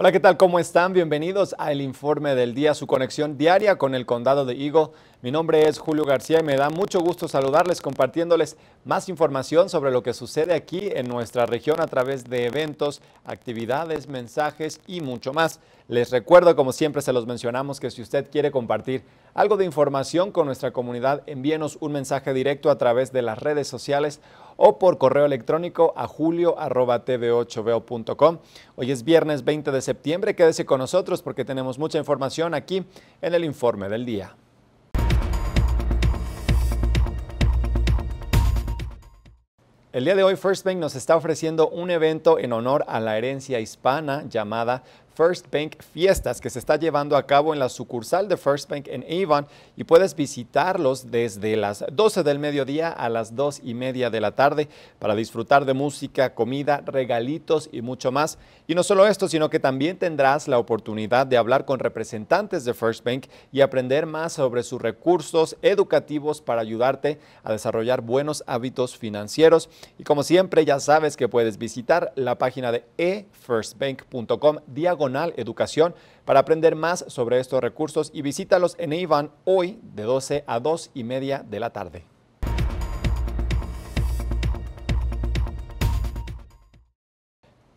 Hola, ¿qué tal? ¿Cómo están? Bienvenidos al informe del día, su conexión diaria con el condado de Eagle. Mi nombre es Julio García y me da mucho gusto saludarles compartiéndoles más información sobre lo que sucede aquí en nuestra región a través de eventos, actividades, mensajes y mucho más. Les recuerdo, como siempre se los mencionamos, que si usted quiere compartir algo de información con nuestra comunidad, envíenos un mensaje directo a través de las redes sociales o por correo electrónico a julio.tv8veo.com. Hoy es viernes 20 de septiembre, quédese con nosotros porque tenemos mucha información aquí en el informe del día. El día de hoy First Bank nos está ofreciendo un evento en honor a la herencia hispana llamada First Bank Fiestas que se está llevando a cabo en la sucursal de First Bank en Avon y puedes visitarlos desde las 12 del mediodía a las 2 y media de la tarde para disfrutar de música, comida, regalitos y mucho más. Y no solo esto, sino que también tendrás la oportunidad de hablar con representantes de First Bank y aprender más sobre sus recursos educativos para ayudarte a desarrollar buenos hábitos financieros. Y como siempre, ya sabes que puedes visitar la página de efirstbank.com diagonal educación para aprender más sobre estos recursos y visítalos en Avon hoy de 12 a 2 y media de la tarde.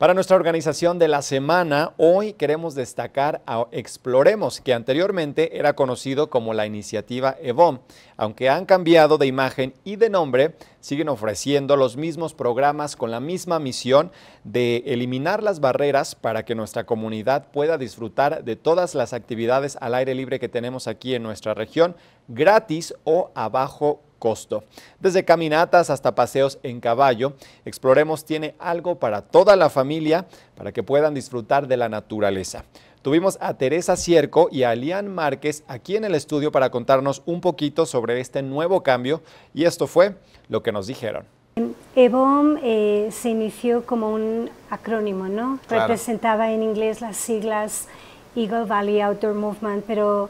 Para nuestra organización de la semana, hoy queremos destacar a Exploremos, que anteriormente era conocido como la iniciativa EVOM. Aunque han cambiado de imagen y de nombre, siguen ofreciendo los mismos programas con la misma misión de eliminar las barreras para que nuestra comunidad pueda disfrutar de todas las actividades al aire libre que tenemos aquí en nuestra región, gratis o a bajo costo. Desde caminatas hasta paseos en caballo, Exploremos tiene algo para toda la familia para que puedan disfrutar de la naturaleza. Tuvimos a Teresa Cierco y a Lian Márquez aquí en el estudio para contarnos un poquito sobre este nuevo cambio y esto fue lo que nos dijeron. EBOM eh, se inició como un acrónimo, ¿no? Representaba en inglés las siglas Eagle Valley Outdoor Movement, pero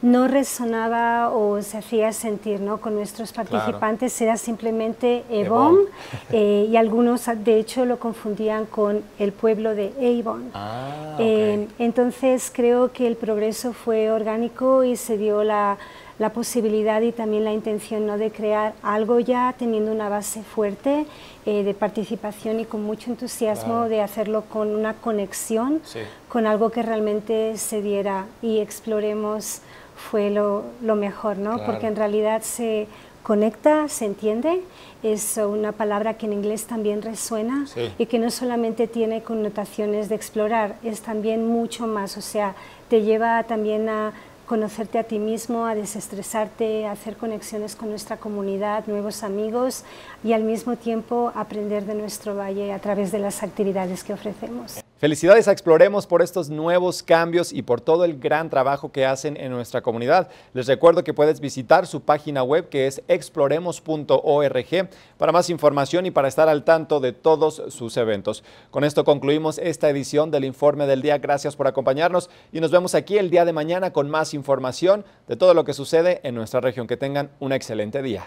no resonaba o se hacía sentir ¿no? con nuestros participantes, era simplemente EBOM eh, y algunos de hecho lo confundían con el pueblo de Avon. Ah, eh, entonces creo que el progreso fue orgánico y se dio la, la posibilidad y también la intención ¿no? de crear algo ya teniendo una base fuerte eh, de participación y con mucho entusiasmo de hacerlo con una conexión con algo que realmente se diera y exploremos fue lo, mejor, ¿no? Porque en realidad se conecta, se entiende, es una palabra que en inglés también resuena y que no solamente tiene connotaciones de explorar, es también mucho más, o sea, te lleva también a conocerte a ti mismo, a desestresarte, a hacer conexiones con nuestra comunidad, nuevos amigos y al mismo tiempo aprender de nuestro valle a través de las actividades que ofrecemos. Felicidades a Exploremos por estos nuevos cambios y por todo el gran trabajo que hacen en nuestra comunidad. Les recuerdo que puedes visitar su página web que es exploremos.org para más información y para estar al tanto de todos sus eventos. Con esto concluimos esta edición del Informe del Día. Gracias por acompañarnos y nos vemos aquí el día de mañana con más información de todo lo que sucede en nuestra región. Que tengan un excelente día.